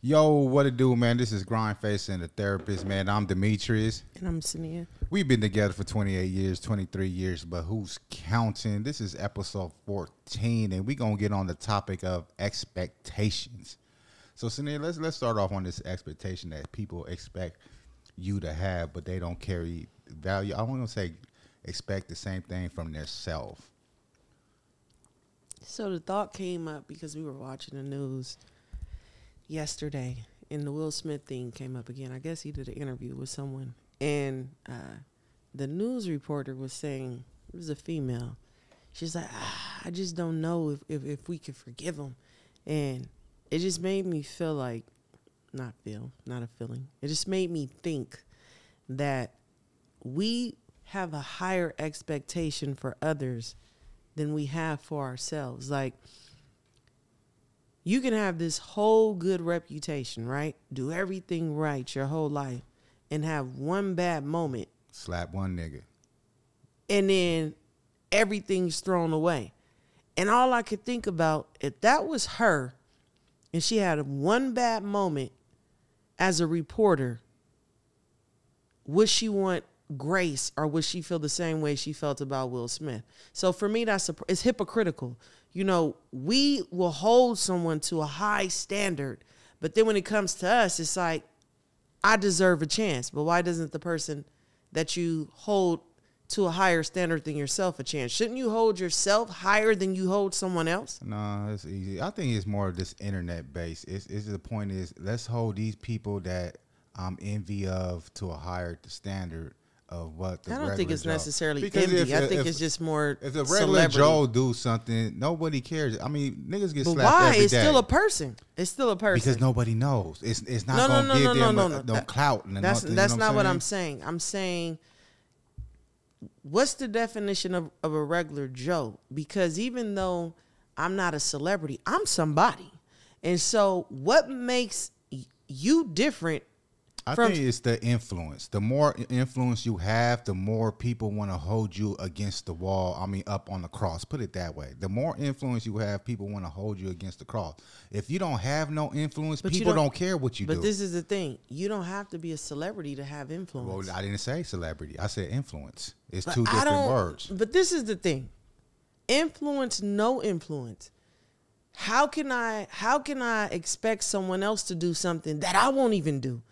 Yo, what it do, man? This is Grindface and the therapist, man. I'm Dimitrius. And I'm Saniyyah. We've been together for 28 years, 23 years, but who's counting? This is episode 14, and we're gonna get on the topic of expectations. So, Saniyyah, let's let's start off on this expectation that people expect you to have, but they don't carry value. I want to say expect the same thing from their self. So the thought came up because we were watching the news yesterday, and the Will Smith thing came up again. I guess he did an interview with someone, and uh, the news reporter was saying it was a female. She's like, ah, I just don't know if, if if we could forgive him, and it just made me feel like, not feel, not a feeling. It just made me think that we have a higher expectation for others than we have for ourselves. Like you can have this whole good reputation, right? Do everything right your whole life and have one bad moment Slap one nigga. and then everything's thrown away. And all I could think about, if that was her and she had one bad moment as a reporter, would she want grace or would she feel the same way she felt about Will Smith? So for me, that's a, it's hypocritical. You know, we will hold someone to a high standard, but then when it comes to us, it's like, I deserve a chance. But why doesn't the person that you hold to a higher standard than yourself a chance? Shouldn't you hold yourself higher than you hold someone else? No, it's easy. I think it's more of this internet base. It's, it's the point is let's hold these people that I'm envy of to a higher standard of what the I don't think it's Joe- necessarily Because envy. if- I think if- it's just more If the regular celebrity. Joe do something, nobody cares. I mean, niggas get but slapped why? every It's day still a person. It's still a person. because nobody knows. It's it's not no, no, gonna no, give no, no, them no, a- no. no clout. And That's nothing, you that's know not what? I'm saying. I'm saying what's the definition of, of a regular Joe? Because even though I'm not a celebrity, I'm somebody. And so what makes you different I from- think it's the influence. The more influence you have, the more people want to hold you against the wall. I mean, up on the cross. Put it that way. The more influence you have, people want to hold you against the cross. If you don't have no influence, people don't- don't, care what you But do. But this is the thing. You don't have to be a celebrity to have influence. well, I didn't say celebrity. I said influence. It's But two I different words. But this is the thing. Influence, no influence. How can I how can I expect someone else to do something that I won't even do?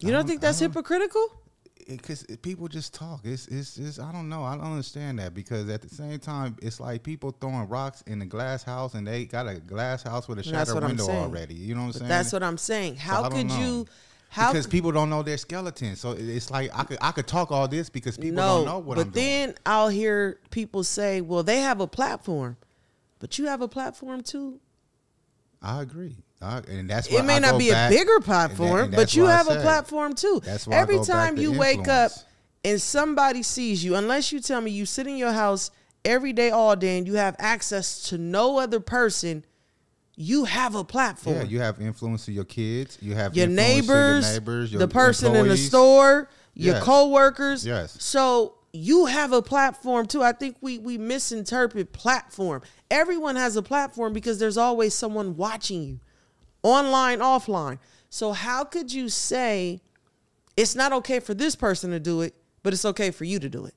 You don't don't- think that's don't- hypocritical? because people just talk. It's, it's I don't know. I don't understand that because at the same time, it's like people throwing rocks in a glass house and they got a glass house with a shattered window already. You know what I'm But saying? that's what I'm saying. How don't could know. you how because people don't know their skeleton. So it's like I could I could talk all this because people don't know what but I'm doing. But then I'll hear people say, "Well, they have a platform." But you have a platform too. I agree. I, and that's why it may I not be back- a bigger and that- platform, and but you have a platform too. That's why Every time you wake up and somebody sees you, unless you tell me you sit in your house every day, all day, and you have access to no other person, you have a platform. Yeah, you have influence to your kids. You have your influence neighbors, your neighbors, your the person in the store, your Yes. coworkers. Yes. So you have a platform too. I think we we misinterpret platform. Everyone has a platform because there's always someone watching you, online, offline. So how could you say it's not okay for this person to do it, but it's okay for you to do it?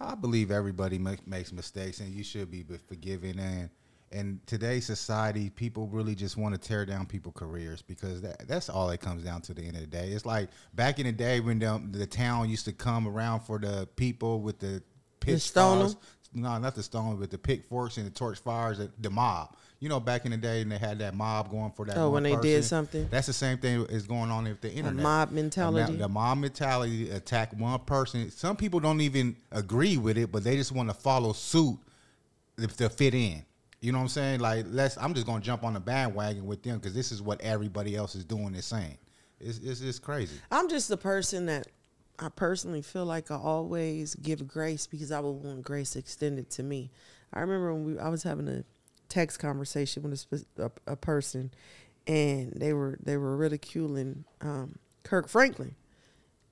I believe everybody make, makes mistakes, and you should be forgiven. And in today's society, people really just want to tear down people's careers because that, that's all it comes down to. At the end of the day, it's like back in the day when the, the town used to come around for the people with the pitch stone 'em? No, not the stone, but the pitchforks and the torch fires. The, the mob. You know, back in the day, and they had that mob going for that. Oh, when they did something? That's the same thing is going on with the internet. mob mentality? ma- The mob mentality attack one person. Some people don't even agree with it, but they just want to follow suit if to fit in. You know what I'm saying? Like, let's. I'm just gonna jump on the bandwagon with them because this is what everybody else is doing and saying. It's it's just crazy. I'm just a person that I personally feel like I always give grace because I would want grace extended to me. I remember when we I was having a text conversation with a, a, a person, and they were they were ridiculing um, Kirk Franklin,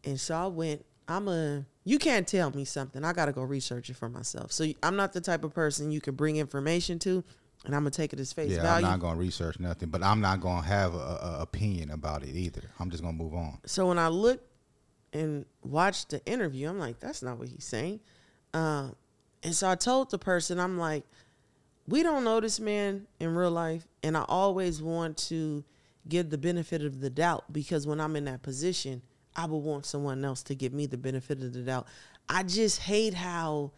and so I went. I'm a you can't tell me something. I got to go research it for myself. So I'm not the type of person you can bring information to. and I'm gonna take it as face Yeah, value. I'm not gonna research nothing, but I'm not gonna have a, a opinion about it either. I'm just gonna move on. so when I looked and watched the interview, I'm like, that's not what he's saying. Um, and so I told the person, I'm like, we don't know this man in real life, and I always want to give the benefit of the doubt because when I'm in that position, I would want someone else to give me the benefit of the doubt. I just hate how,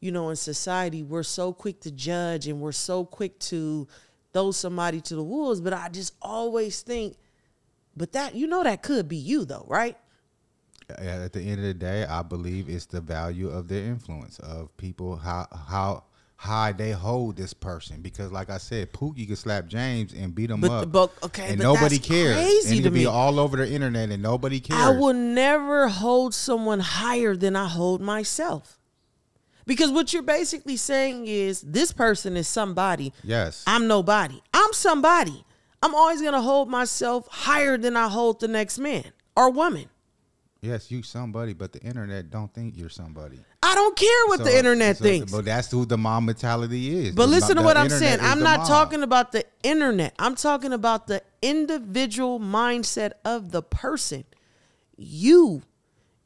you know, in society we're so quick to judge and we're so quick to throw somebody to the wolves, but I just always think, but that you know that could be you though, right? At the end of the day, I believe it's the value of their influence of people how how high they hold this person because, like I said, Pookie could slap James and beat him But up, but okay, and but nobody cares. and to be me. all over the internet, and nobody cares. I will never hold someone higher than I hold myself. Because what you're basically saying is this person is somebody. Yes. I'm nobody. I'm somebody. I'm always going to hold myself higher than I hold the next man or woman. Yes, you somebody, but the internet don't think you're somebody. I don't care what So- the internet so- thinks. But that's who the mom mentality is. But The- listen to what I'm saying. I'm not mob. talking about the internet. I'm talking about the individual mindset of the person. You,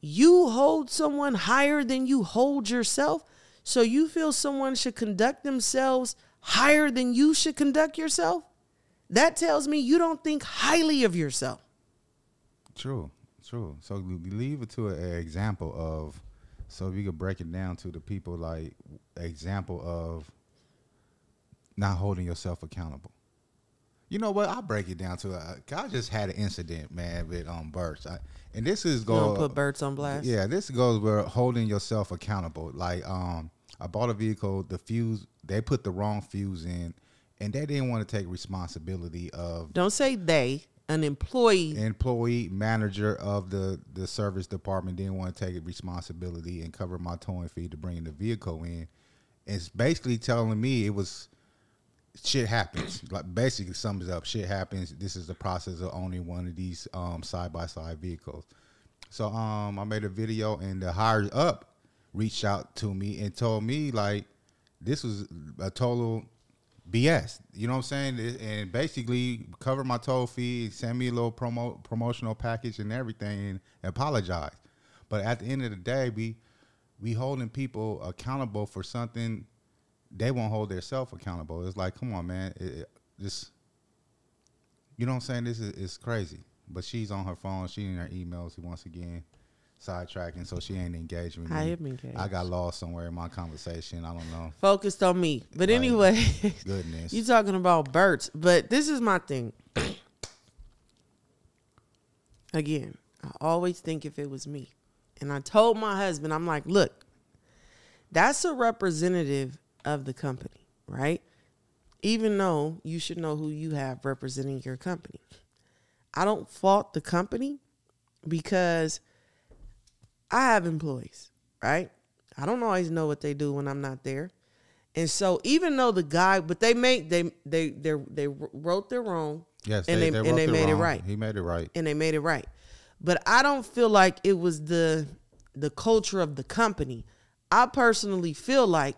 you hold someone higher than you hold yourself. So you feel someone should conduct themselves higher than you should conduct yourself? That tells me you don't think highly of yourself. True, true. So leave it to an example of, so you could break it down to the people, like example of not holding yourself accountable. You know what? I'll break it down to. I just had an incident, man, with um I, and this is going put birds on blast. Yeah, this goes where holding yourself accountable. Like, um, I bought a vehicle, the fuse, they put the wrong fuse in, and they didn't want to take responsibility of Don't say they, an employee. employee manager of the the service department didn't want to take responsibility and cover my towing fee to bring the vehicle in. It's basically telling me it was shit happens. Like basically sums up. Shit happens. This is the process of owning one of these um side by side vehicles. So um I made a video and the higher up reached out to me and told me like this was a total BS. You know what I'm saying? And basically cover my toll fee, send me a little promo promotional package and everything and apologize. But at the end of the day, we we holding people accountable for something they won't hold themselves accountable. It's like, come on, man, it, it, this, you know what I'm saying? This is it's crazy. But she's on her phone. She in her emails once again, sidetracking, so she ain't engaged with me. I am engaged. I got lost somewhere in my conversation. I don't know. Focused on me. But Right. anyway, Goodness. you talking about Berts, but this is my thing. Again, I always think if it was me. And I told my husband, I'm like, look, that's a representative of the company, right? Even though you should know who you have representing your company. I don't fault the company because I have employees, right? I don't always know what they do when I'm not there. And so even though the guy, but they made they they they they wrote their own, yes, and they, wrote and they made it right, He made it right. and they made it right. But I don't feel like it was the the culture of the company. I personally feel like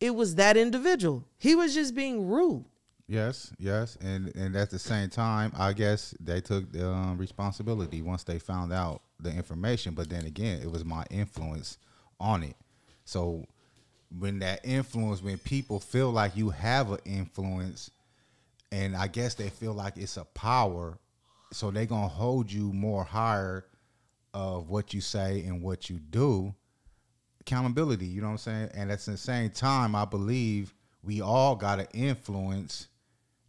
it was that individual. He was just being rude. Yes, yes, and and at the same time, I guess they took the um, responsibility once they found out the information. But then again, it was my influence on it. So when that influence, when people feel like you have an influence, and I guess they feel like it's a power, so they're gonna hold you more higher of what you say and what you do accountability you know what i'm saying and at the same time i believe we all got to influence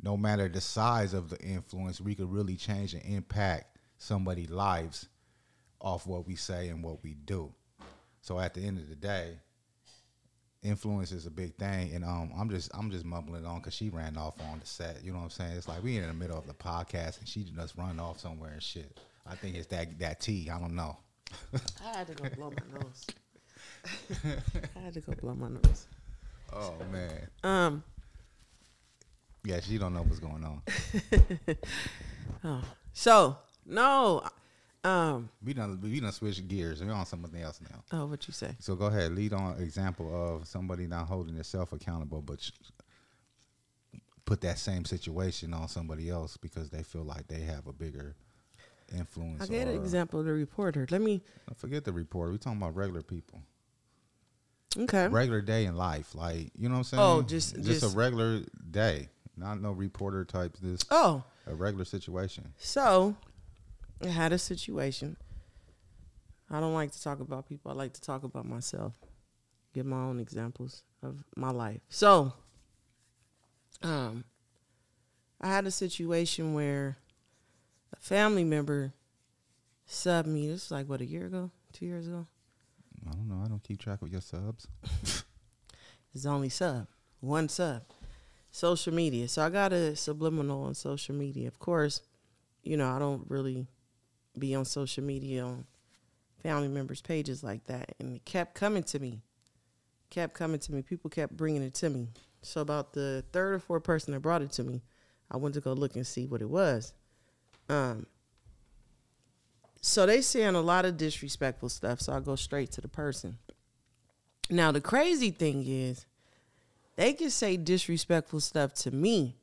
no matter the size of the influence we could really change and impact somebody's lives off what we say and what we do so at the end of the day influence is a big thing and um i'm just i'm just mumbling on because she ran off on the set you know what i'm saying it's like we in the middle of the podcast and she just run off somewhere and shit i think it's that that tea i don't know I had to go blow my nose. I had to go blow my nose. oh man Um, Yeah, she don't know what's going on. oh, so no, um, We done we done switch gears. We're on something else now. oh, what you say? So go ahead, lead on example of somebody not holding yourself accountable, but put that same situation on somebody else because they feel like they have a bigger influence. I gave an example of the reporter. Let me. Forget the reporter. We talking about regular people. Okay. Regular day in life, like you know what I'm saying. Oh, just- just, just- a regular day, not no reporter type. This Oh, a regular situation. so I had a situation. I don't like to talk about people. I like to talk about myself. Give my own examples of my life. So, um, I had a situation where a family member subbed me. This was like what a year ago, two years ago. I don't know. I don't keep track of your subs. It's only sub, one sub. Social media. So I got a subliminal on social media. Of course, you know, I don't really be on social media on family members' pages like that. And it kept coming to me. Kept coming to me. People kept bringing it to me. So about the third or fourth person that brought it to me, I went to go look and see what it was. Um, so they saying a lot of disrespectful stuff. So I go straight to the person. Now the crazy thing is, they can say disrespectful stuff to me,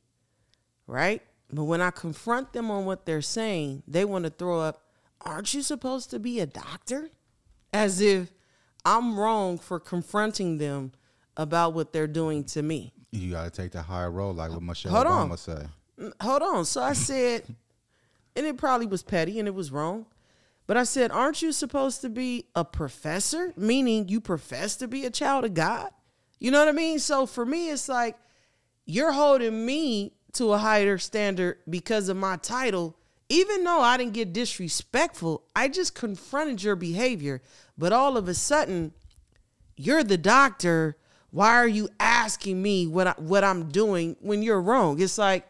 right? But when I confront them on what they're saying, they want to throw up, "Aren't you supposed to be a doctor?" As if I'm wrong for confronting them about what they're doing to me. You got to take the higher road, like what Michelle Hold Obama on. say. Mm, Hold on. So I said, and it probably was petty and it was wrong. But I said, aren't you supposed to be a professor? Meaning you profess to be a child of God? You know what I mean? So for me, it's like you're holding me to a higher standard because of my title. Even though I didn't get disrespectful, I just confronted your behavior. But all of a sudden, you're the doctor. Why are you asking me what I, what I'm doing when you're wrong? It's like,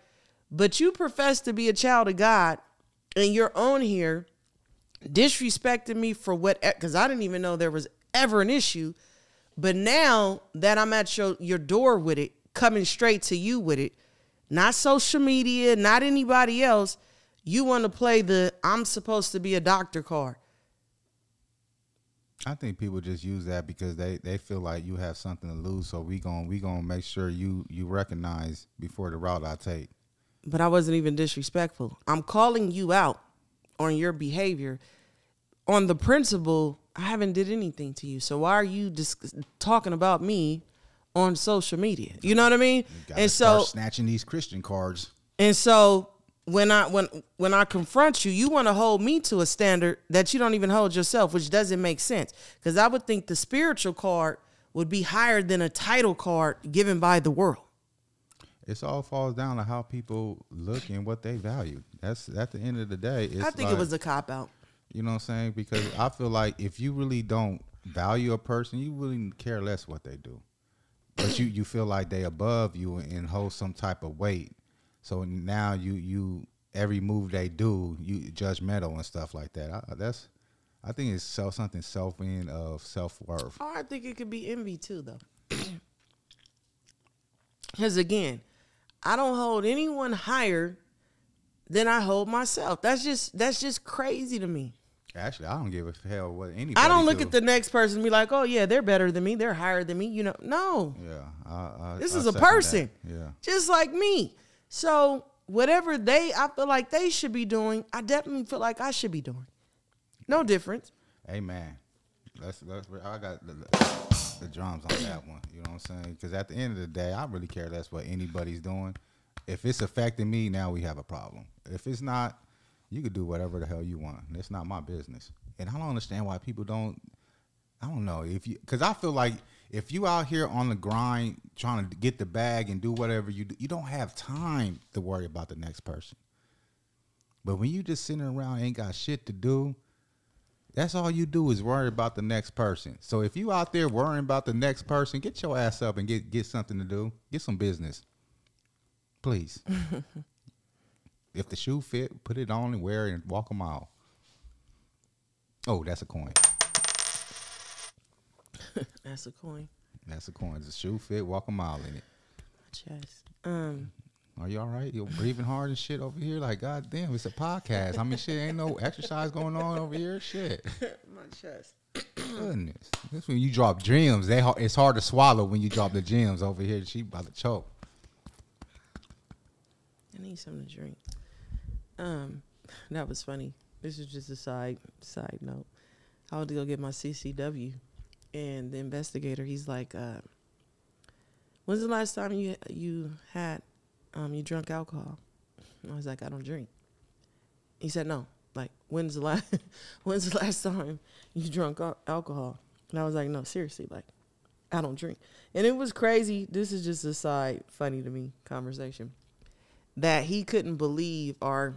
but you profess to be a child of God, and you're on here disrespecting me for what? Because I didn't even know there was ever an issue. But now that I'm at your your door with it, coming straight to you with it, not social media, not anybody else, you want to play the I'm supposed to be a doctor card. I think people just use that because they, they feel like you have something to lose. So we gon' we gonna make sure you you recognize before the route I take. but I wasn't even disrespectful. I'm calling you out on your behavior. On the principle, I haven't did anything to you. So why are you dis- talking about me on social media? You know what I mean? And so snatching these Christian cards. and so when I when when I confront you, you want to hold me to a standard that you don't even hold yourself, which doesn't make sense. Because I would think the spiritual card would be higher than a title card given by the world. It's all falls down to how people look and what they value. That's at the end of the day. It's I think like- it was a cop out. You know what I'm saying? Because I feel like if you really don't value a person, you really care less what they do. But you, you feel like they above you and hold some type of weight. So now you you every move they do, you judgmental and stuff like that. I, that's I think it's self something self in of self worth. Oh, I think it could be envy too, though. Because again, I don't hold anyone higher than I hold myself. That's just that's just crazy to me. Actually, I don't give a hell what anybody. I don't look do. at the next person and be like, "Oh yeah, they're better than me. They're higher than me." You know, no. Yeah, I, I, This I is a second that. person. Yeah. just like me. So whatever they, I feel like they should be doing, I definitely feel like I should be doing. No difference. Amen. That's that's I got the, the drums on that one. You know what I'm saying? Because at the end of the day, I really care less what anybody's doing. If it's affecting me, now we have a problem. If it's not, you could do whatever the hell you want. It's not my business. And I don't understand why people don't. I don't know if you because I feel like if you out here on the grind trying to get the bag and do whatever you do, you don't have time to worry about the next person. But when you just sitting around ain't got shit to do, that's all you do is worry about the next person. So if you out there worrying about the next person, get your ass up and get get something to do. Get some business. Please. if the shoe fit, put it on and wear it and walk a mile. Oh, that's a coin. That's a coin. That's a coin. The shoe fit, walk a mile in it. My chest. Um, Are you all right? You're breathing hard and shit over here. Like, god damn, it's a podcast. I mean, shit, ain't no exercise going on over here. Shit. my chest. Goodness. This when you drop gems, they har- it's hard to swallow when you drop the gems over here. She about to choke. I need something to drink. Um, that was funny. This is just a side side note. I went to go get my CCW, and the investigator, he's like, uh, "When's the last time you you had um you drunk alcohol?" I was like, "I don't drink." He said, "No, like when's the last when's the last time you drunk al- alcohol?" And I was like, "No, seriously, like I don't drink." And it was crazy. This is just a side funny to me conversation that he couldn't believe or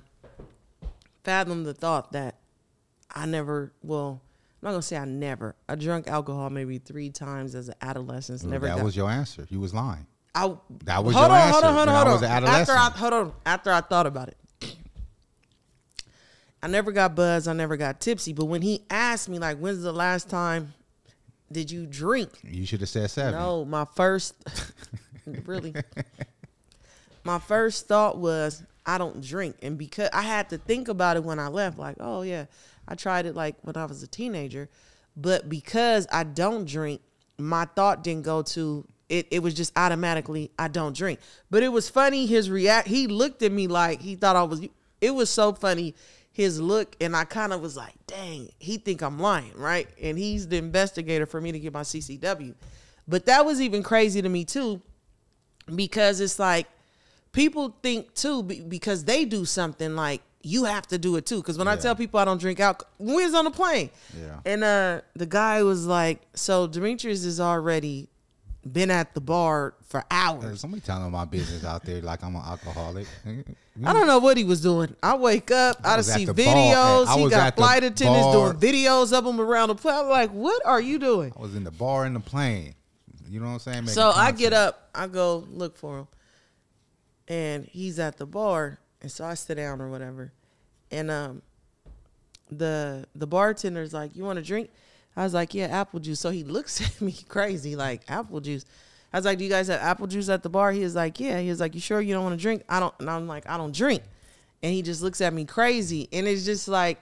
fathom the thought that I never well I'm not gonna say I never. I drank alcohol maybe three times as an adolescent. Never that got, was your answer. You was lying. I, That was hold your on, answer hold on, hold when on, I was on. After I hold on, after I thought about it, I never got buzzed. I never got tipsy. But when he asked me like, "When's the last time did you drink?" You should have said seven. No, my first, really, my first thought was I don't drink, and because I had to think about it when I left, like, oh yeah, I tried it like when I was a teenager, but because I don't drink, my thought didn't go to it. It was just automatically I don't drink. But it was funny his react. He looked at me like he thought I was. It was so funny his look, and I kind of was like, dang, he think I'm lying, right? And he's the investigator for me to get my CCW. But that was even crazy to me too, because it's like people think too because they do something like you have to do it too. Because when I tell people I don't drink alcohol, we was on the plane, Yeah. and uh, the guy was like, "So Dimitrius has already been at the bar for Hey, hours." Somebody telling my business out there like I'm an alcoholic. I don't know what he was doing. I wake up, I, at see bar. videos. He got flight attendants bar. doing videos of him around the plane. I'm like, what are you doing? I was in the bar in the plane. You know what I'm saying? Making So I get up, I go look for him, and he's at the bar, and so I sit down or whatever, and um, the the bartender's like, "You want a drink?" I was like, "Yeah, apple juice." So he looks at me crazy, like apple juice. I was like, "Do you guys have apple juice at the bar?" He was like, "Yeah." He was like, "You sure you don't want to drink?" I don't, and I'm like, "I don't drink," and he just looks at me crazy, and it's just like.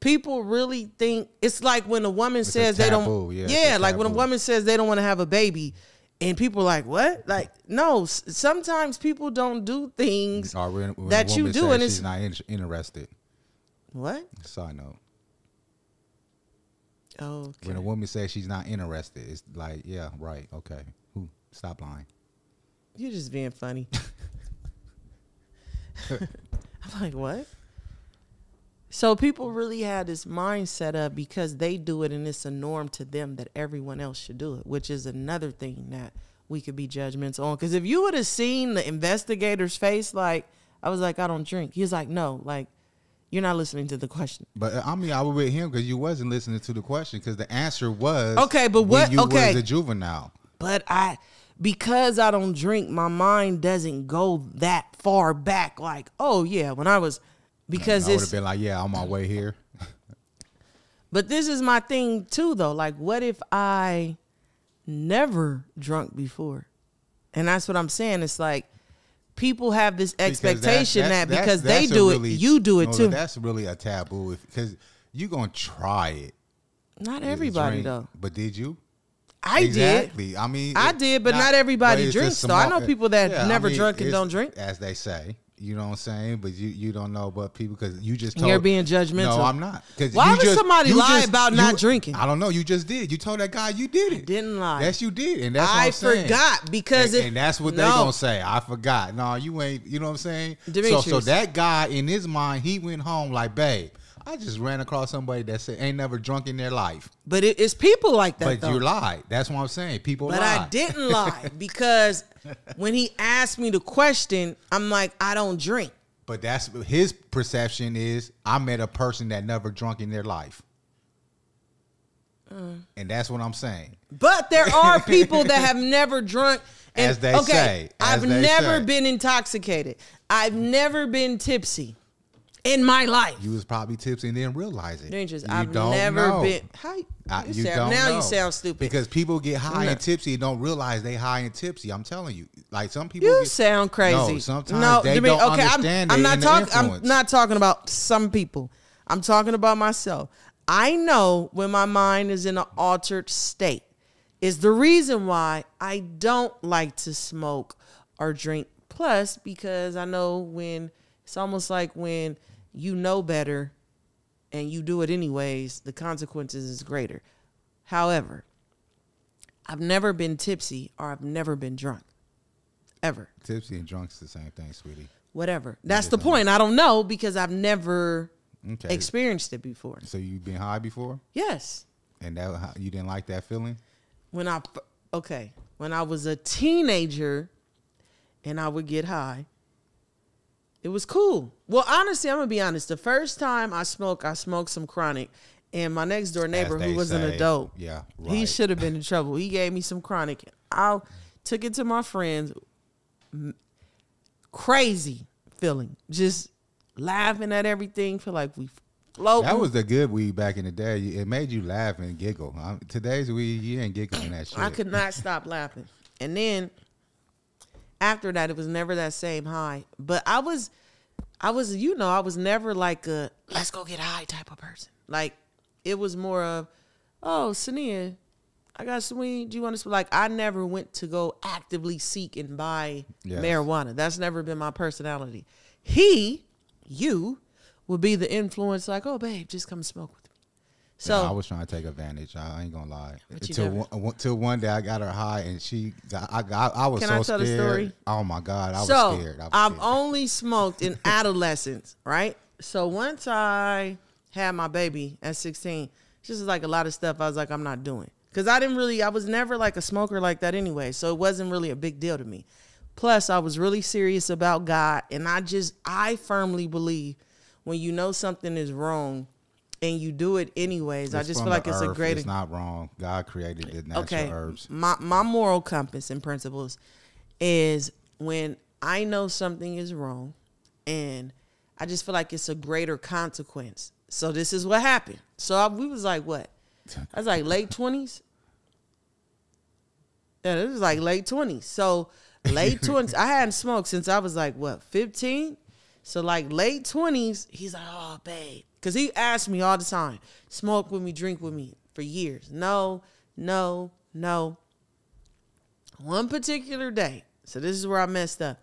People really think it's like when a woman a says they don't, yeah, yeah, a like when a woman says they don't want to have a baby, and people are like, what? Like, no. s- Sometimes people don't do things. When, when that you do, and she's it's- not in- interested. What? Side note. Oh, When a woman says she's not interested, it's like, yeah, right, okay. Who? Stop lying. you're just being funny. I'm like, what? So people really had this mindset of because they do it and it's a norm to them that everyone else should do it, which is another thing that we could be judgments on. Because if you would have seen the investigator's face, like I was like, I don't drink. He was like, no, like you're not listening to the question. But uh, I mean, I was with him because you wasn't listening to the question because the answer was Okay, but what- you okay. was a juvenile. but I because I don't drink, my mind doesn't go that far back. Like, oh yeah, when I was because I would have been like, yeah, on my way here. But this is my thing too, though. Like, what if I never drunk before? And that's what I'm saying. It's like people have this that- expectation that's- that because they that's a do really- it, you do it no, too. That's really a taboo because you're gonna try it. Not everybody drink. though. But did you? I did. exactly. I mean, I it- did, but not everybody but drinks, though. I know people that Yeah, I never mean, drunk and don't drink. as they say. You know what I'm saying? But you you don't know about people because you just told. You're being judgmental. No, I'm not. Why you would just- somebody you lie just- about you- not drinking? I don't know. You just did. You told that guy you did it. Didn't lie. Yes, you did, and that's what I forgot because and, if- and that's what they No. gonna say. I forgot. No, you ain't. You know what I'm saying? So, so that guy in his mind, he went home like, babe, I just ran across somebody that said ain't never drunk in their life, But it, it's people like that. but though. you lied. That's what I'm saying. People But lie. I didn't lie because when he asked me the question, I'm like, I don't drink. But that's his perception is I met a person that never drunk in their life. Uh. and that's what I'm saying. But there are people that have never drunk. And, As they okay, say, as I've they never say. been intoxicated. I've never been tipsy in my life. You was probably tipsy and didn't realize it. Dangerous. You I've don't never know. been. How you, Uh, you you sound, don't now know. you sound stupid. because people get high No. and tipsy and don't realize they high and tipsy. I'm telling you, like some people. You get, sound crazy. No, sometimes they Demi- don't okay, understand I'm, I'm not talking. I'm not talking about some people. I'm talking about myself. I know when my mind is in an altered state is the reason why I don't like to smoke or drink Plus, because I know when it's almost like when you know better and you do it anyways, the consequences is greater. However, I've never been tipsy or I've never been drunk. Ever. Tipsy and drunk's the same thing, sweetie. Whatever. That's the point. I don't know because I've never Okay. experienced it before. so you've been high before, Yes. and that you didn't like that feeling? When I okay, when I was a teenager and I would get high, it was cool. Well, honestly, I'm gonna be honest. The first time I smoked, I smoked some chronic, and my next door neighbor, who was an adult, Yeah, he should have been in trouble. He gave me some chronic. I took it to my friends. Crazy feeling, just laughing at everything. Feel like we floating. That was the good weed back in the day. It made you laugh and giggle. Um, today's weed, you ain't giggling that shit. I could not stop laughing. And then after that, it was never that same high. But I was, I was, you know, I was never like a let's go get high type of person. Like it was more of, oh, Saniyyah, I got some weed. Do you want to? Like I never went to go actively seek and buy Yes. marijuana. That's never been my personality. He, you, would be the influence. Like, oh, babe, just come smoke me. I was trying to take advantage. I ain't gonna lie. Until one, until one day I got her high and she, I got, I was Can so I tell the scared. story? Oh my god, I was so scared. I was I've scared. only smoked in adolescence, right? So once I had my baby at 16, just like a lot of stuff I was like, I'm not doing. Because I didn't really, I was never like a smoker like that anyway. So it wasn't really a big deal to me. Plus, I was really serious about God. And I just, I firmly believe when you know something is wrong and you do it anyways, I just feel like it's a earth. greater. It's not wrong. God created the natural okay herbs. my my moral compass and principles is when i know something is wrong and i just feel like it's a greater consequence so this is what happened so I, we was like what i was like late 20s yeah it was like late 20s so late 20s i hadn't smoked since i was like what 15 so like late 20s he's like oh babe. Because he asked me all the time smoke with me drink with me for years. No no no. One particular day so this is where i messed up.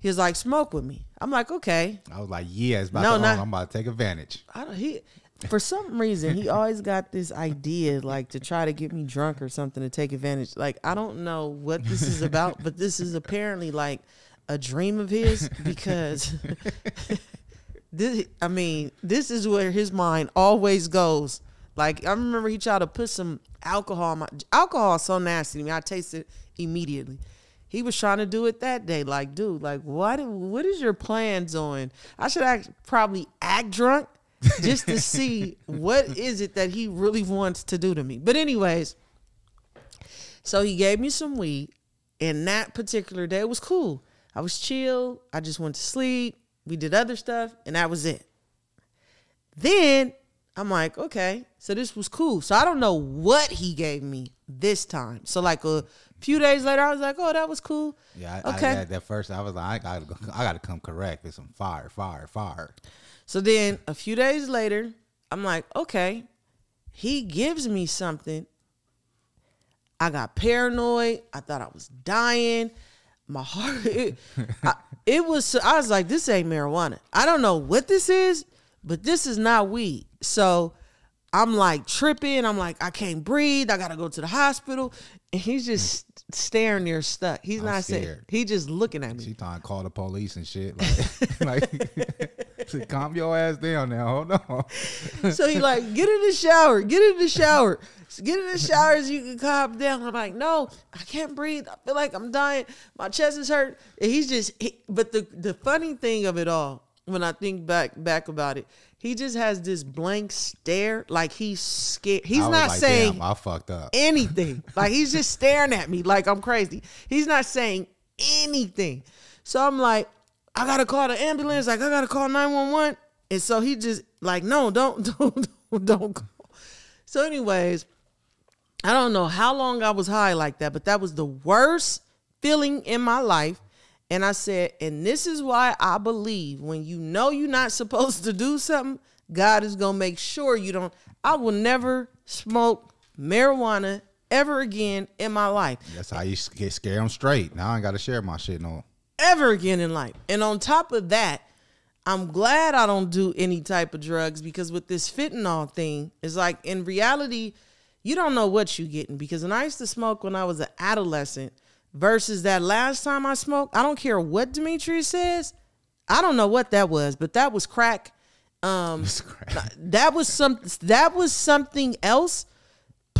He was like smoke with me. I'm like okay. I was like, yeah, it's about No, to not- I'm about to take advantage. I don't, he for some reason he always got this idea like to try to get me drunk or something to take advantage. Like I don't know what this is about, but this is apparently like a dream of his because this I mean, this is where his mind always goes. Like I remember he tried to put some alcohol my alcohol is so nasty to me. I taste it immediately. He was trying to do it that day. Like, dude, like what what is your plans on? I should act probably act drunk just to see what is it that he really wants to do to me. But anyways, so he gave me some weed, and that particular day was cool. I was chill. I just went to sleep. We did other stuff, and that was it. Then I'm like, okay, so this was cool. So I don't know what he gave me this time. So like a few days later, I was like, oh, that was cool. Yeah, I, Okay. I, at, at first I was like, I gotta, I gotta come correct with some fire, fire, fire. So then a few days later, I'm like, okay, he gives me something. I got paranoid. I thought I was dying. My heart, it, I, it was, I was like, this ain't marijuana. I don't know what this is, but this is not weed. So I'm like tripping. I'm like, I can't breathe. I got to go to the hospital. And he's just hmm. staring there stuck. He's I'm not saying, scared. he just looking at me. She trying to call the police and shit. Like, like say, calm your ass down now. Hold on. so he like, get in the shower, get in the shower, get in the shower so you can calm down. I'm like, no, I can't breathe. I feel like I'm dying. My chest is hurt. And he's just, he, but the the funny thing of it all, when I think back back about it, he just has this blank stare, like he's scared. He's not like, saying I fucked up. anything. like he's just staring at me like I'm crazy. He's not saying anything. So I'm like, I gotta call the ambulance. Like I gotta call 911. And so he just like, no, don't, don't, don't, don't call. So, anyways, I don't know how long I was high like that, but that was the worst feeling in my life. And I said, and this is why I believe when you know you're not supposed to do something, God is gonna make sure you don't. I will never smoke marijuana ever again in my life. That's how you get scare them straight. Now I ain't got to share my shit no. Ever again in life. And on top of that, I'm glad I don't do any type of drugs because with this fentanyl thing, it's like in reality, you don't know what you're getting. Because when I used to smoke when I was an adolescent versus that last time I smoked, I don't care what Dimitrius says. I don't know what that was, but that was crack. Um, that was some that was something else.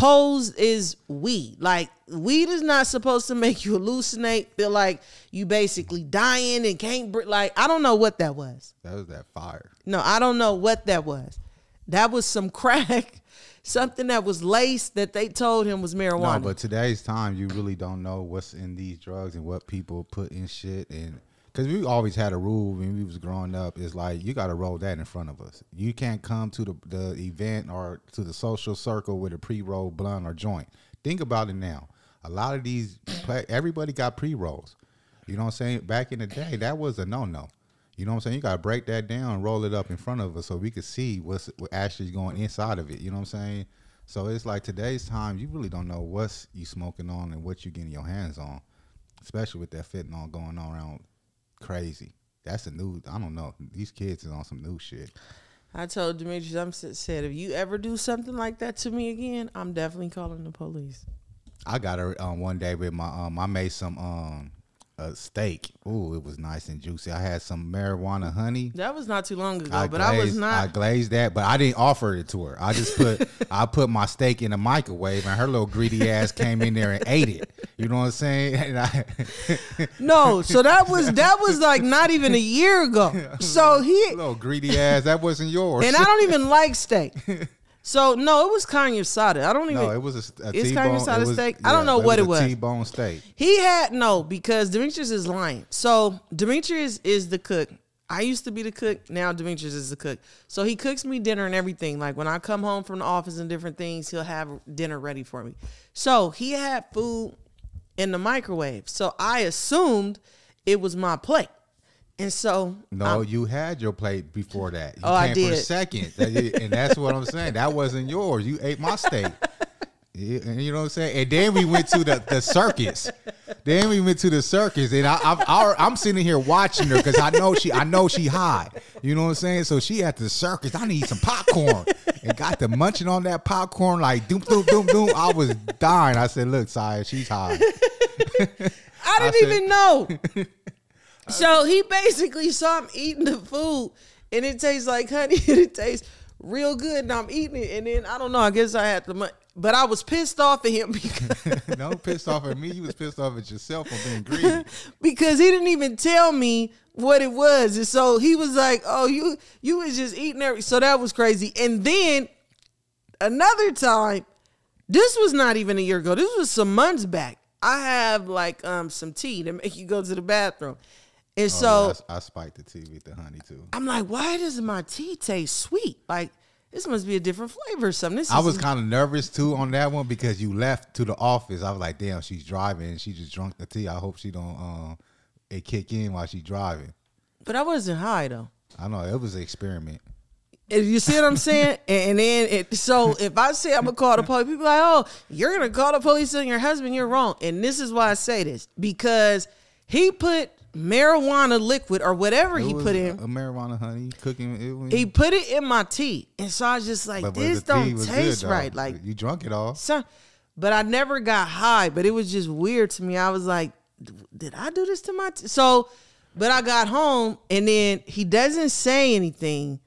Pose is weed. Like weed is not supposed to make you hallucinate, feel like you basically dying and can't breathe. Like I don't know what that was. That was that fire. No, I don't know what that was. That was some crack, something that was laced that they told him was marijuana. No, but today's time, you really don't know what's in these drugs and what people put in shit and because we always had a rule when we was growing up is like you got to roll that in front of us. You can't come to the, the event or to the social circle with a pre-roll blunt or joint. Think about it now. A lot of these everybody got pre-rolls. You know what i'm saying? Back in the day that was a no-no. You know what i'm saying? You got to break that down roll it up in front of us so we could see what's what actually going inside of it. You know what i'm saying? So it's like today's time you really don't know what's you smoking on and what you getting your hands on especially with that fentanyl going on around crazy. That's a new. I don't know. These kids is on some new shit. I told Dimitrius, I'm said if you ever do something like that to me again, I'm definitely calling the police. I got her um, one day with my um. I made some um a steak. Ooh, it was nice and juicy. I had some marijuana honey. That was not too long ago, I but glazed, I was not. I glazed that, but I didn't offer it to her. I just put I put my steak in the microwave, and her little greedy ass came in there and ate it. You know what I'm saying? I, no, so that was that was like not even a year ago. So he little greedy ass. That wasn't yours. And I don't even like steak. So no, it was carne asada. I don't even. No, it was a, a it's carne asada steak. Yeah, I don't know what it was. T-bone steak. He had no because Dimitrius is lying. So Dimitrius is the cook. I used to be the cook. Now Dimitrius is the cook. So he cooks me dinner and everything. Like when I come home from the office and different things, he'll have dinner ready for me. So he had food in the microwave. So I assumed it was my plate. And so No, um, you had your plate before that. You oh, I did. for a second. and that's what I'm saying. That wasn't yours. You ate my steak. And you know what I'm saying? And then we went to the, the circus. Then we went to the circus, and I, I, am sitting here watching her because I know she, I know she high. You know what I'm saying? So she at the circus. I need some popcorn, and got the munching on that popcorn like doom doom doom doom. I was dying. I said, "Look, sire, she's high." I didn't I said, even know. So he basically saw him eating the food, and it tastes like honey, and it tastes real good, and I'm eating it, and then I don't know. I guess I had to, but I was pissed off at him because no pissed off at me. You was pissed off at yourself for being greedy because he didn't even tell me what it was, and so he was like, "Oh, you you was just eating every." So that was crazy, and then another time. This was not even a year ago. This was some months back. I have like um some tea to make you go to the bathroom. And oh, so yeah, I, I, spiked the tea with the honey too. I'm like, why does my tea taste sweet? Like this must be a different flavor or something. This I was kind of nervous too on that one because you left to the office. I was like, damn, she's driving. She just drunk the tea. I hope she don't um it kick in while she's driving. But I wasn't high though. I know it was an experiment. If you see what I'm saying? and then it so if I say I'm gonna call the police, people like, oh, you're gonna call the police on your husband, you're wrong. And this is why I say this because he put marijuana liquid or whatever it he put in. A marijuana honey cooking. It, he put it in my tea, and so I was just like, but, but this don't taste good, right. Like you drunk it all. So, but I never got high. But it was just weird to me. I was like, did I do this to my? Tea? So, but I got home, and then he doesn't say anything.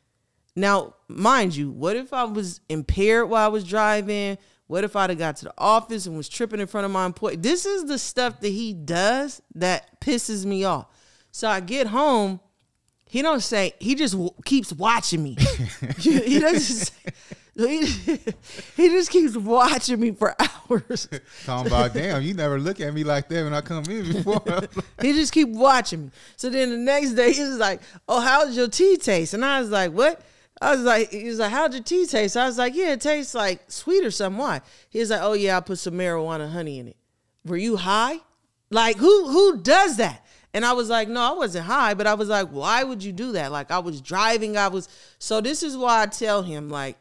Now, mind you, what if I was impaired while I was driving? What if I'd have got to the office and was tripping in front of my employee? This is the stuff that he does that pisses me off. So I get home, he don't say. He just w- keeps watching me. he doesn't. Say, he, he just keeps watching me for hours. Talking about, damn, you never look at me like that when I come in before. he just keep watching me. So then the next day, he was like, "Oh, how's your tea taste?" And I was like, "What?" I was like, he was like, how'd your tea taste? I was like, yeah, it tastes like sweet or something. Why? He was like, oh yeah, I put some marijuana honey in it. Were you high? Like who who does that? And I was like, no, I wasn't high, but I was like, why would you do that? Like I was driving, I was so this is why I tell him like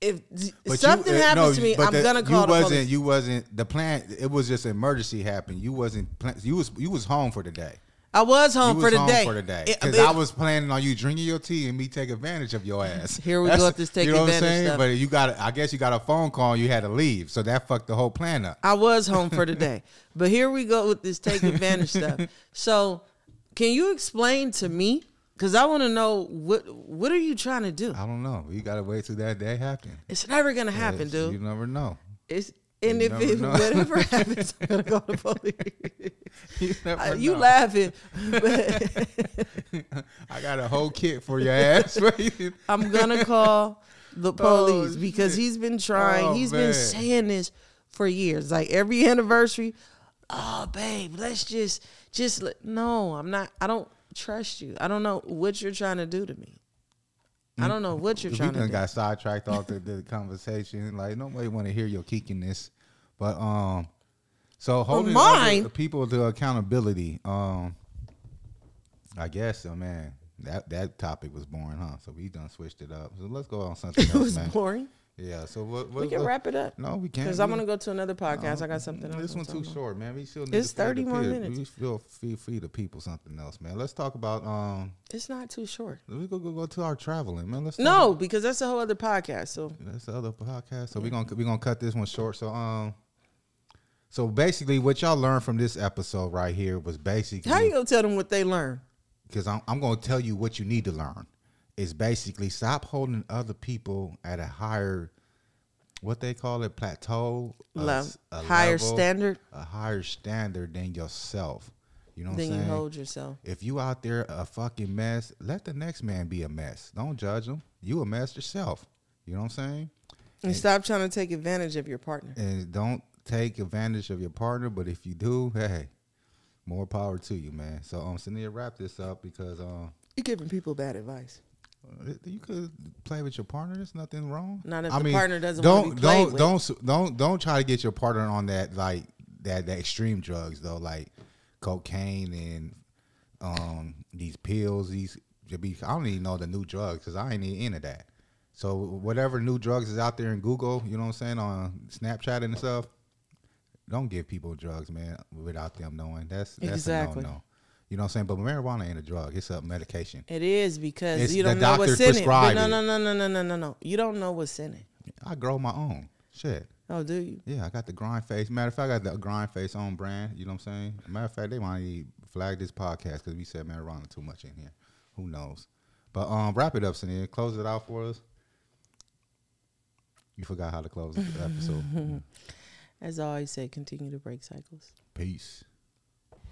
if But something you, uh, happens no, to me, I'm the- gonna call you the wasn't, police. You wasn't the plan. It was just an emergency happened. You wasn't. Plan, you was you was home for the day. I was home you for was the home day. for the day because I was planning on you drinking your tea and me take advantage of your ass. Here we That's- go with this take you know advantage what I'm saying? stuff. But you got, I guess you got a phone call. and You had to leave, so that fucked the whole plan up. I was home for the day. But here we go with this take advantage stuff. So, can you explain to me? Because I want to know what what are you trying to do? I don't know. You got to wait till that day happen. It's never gonna happen, Yes, dude. You never know. It's and You if it, whatever happens, I'm gonna call the police. You, Uh, you laughing, but I got a whole kit for your ass. I'm gonna call the police Oh, because shit. he's been trying. Oh, he's man. been saying this for years. Like every anniversary, oh babe, let's just just let, no. I'm not. I don't trust you. I don't know what you're trying to do to me. I don't know what you're we trying to done do. got sidetracked off the, the conversation. Like nobody want to hear your keekiness, but um, so holding mine? people to accountability. Um, I guess, oh man, that that topic was boring, huh? So we done switched it up. So let's go on something else, It was man. boring. Yeah. So what? what We can what- wrap it up No, we can't. because I'm gonna go to another podcast. I got something else. This one's too about. short, man. We still need It's to feed 30 more minutes. We still feed, feed the people something else, man. Let's talk about um. It's not too short. Let's go go, go to our traveling, man. Let's No, because that's a whole other podcast. So That's the other podcast. So we're gonna we're gonna cut this one short. So um so basically what y'all learned from this episode right here was basically how you gonna tell them what they learn? because I'm I'm gonna tell you what you need to learn. Is basically stop holding other people at a higher what they call it plateau a Love s- a higher level, standard a higher standard than yourself. You know what than I'm you saying? hold yourself. if you out there a fucking mess, let the next man be a mess. Don't judge him. You a mess yourself. You know what I'm saying? And stop trying to take advantage of your partner. and don't take advantage of your partner. But if you do, hey, more power to you, man. So i'm um, Saniyyah, wrap this up because um, You're giving people bad advice. You could play with your partner. There's nothing wrong. Not if the partner doesn't don't be don't with. don't don't don't try to get your partner on that like that that extreme drugs though, like cocaine and um these pills. These I don't even know the new drugs because I ain't even into that. So whatever new drugs is out there in Google, you know what I'm saying on Snapchat and stuff. Don't give people drugs, man, without them knowing. That's that's Exactly. a no no. You know what I'm saying? But marijuana ain't a drug; it's a medication. It is because It's you don't know what's in it. But no, no, no, no, no, no, no, no. You don't know what's in it. I grow my own shit. Oh, do you? Yeah, I got the GrindFace. Matter of fact, I got the GrindFace on brand. You know what I'm saying? Matter of fact, they might even flag this podcast because we said marijuana too much in here. Who knows? But um, wrap it up, Saniyyah. Close it out for us. You forgot how to close the episode. As I always say, continue to break cycles. Peace.